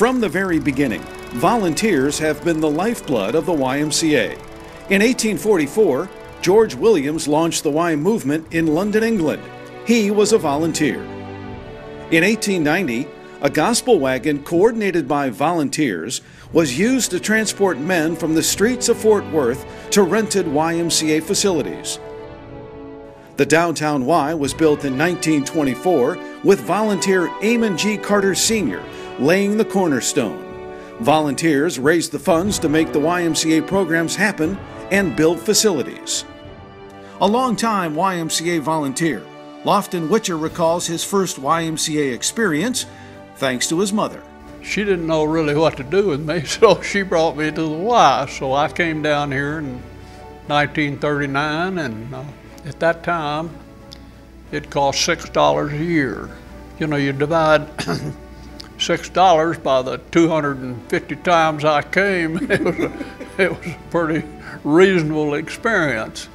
From the very beginning, volunteers have been the lifeblood of the YMCA. In 1844, George Williams launched the Y movement in London, England. He was a volunteer. In 1890, a gospel wagon coordinated by volunteers was used to transport men from the streets of Fort Worth to rented YMCA facilities. The downtown Y was built in 1924 with volunteer Amon G. Carter Sr. laying the cornerstone. Volunteers raised the funds to make the YMCA programs happen and build facilities. A longtime YMCA volunteer, Lofton Witcher recalls his first YMCA experience thanks to his mother. She didn't know really what to do with me, so she brought me to the Y. So I came down here in 1939, and uh, at that time, it cost $6 a year. You know, you divide $6 by the 250 times I came, it was a, it was a pretty reasonable experience.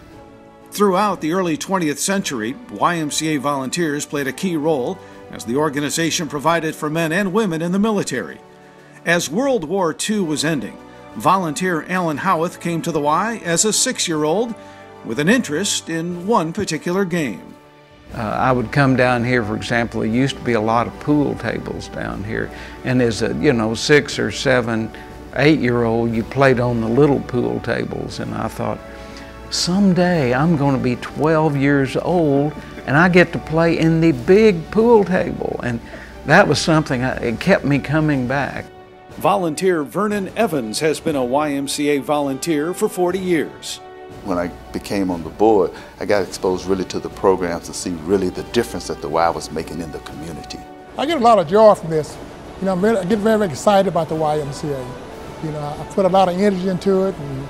Throughout the early 20th century, YMCA volunteers played a key role as the organization provided for men and women in the military. As World War II was ending, volunteer Alan Howarth came to the Y as a six year old with an interest in one particular game. Uh, I would come down here, for example, there used to be a lot of pool tables down here. And as a, you know, six or seven, eight year old, you played on the little pool tables. And I thought, someday I'm going to be 12 years old and I get to play in the big pool table. And that was something, I, it kept me coming back. Volunteer Vernon Evans has been a YMCA volunteer for 40 years when I became on the board, I got exposed really to the programs to see really the difference that the Y was making in the community. I get a lot of joy from this. You know, I'm very, I get very, very excited about the YMCA. You know, I put a lot of energy into it, and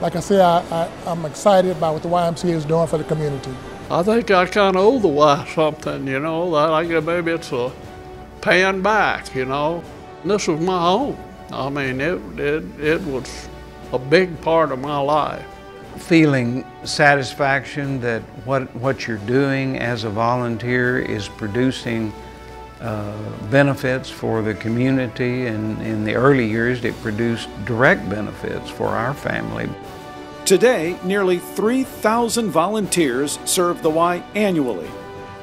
like I said, I, I, am excited about what the YMCA is doing for the community. I think I kind of owe the Y something, you know, that I guess maybe it's a paying back, you know. This was my home. I mean, it, it, it was a big part of my life feeling satisfaction that what, what you're doing as a volunteer is producing uh, benefits for the community and in the early years it produced direct benefits for our family. Today, nearly 3,000 volunteers serve the Y annually.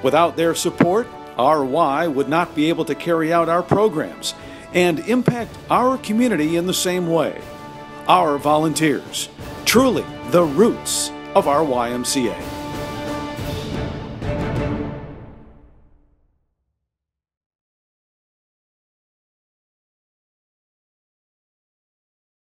Without their support, our Y would not be able to carry out our programs and impact our community in the same way. Our volunteers, truly the roots of our YMCA.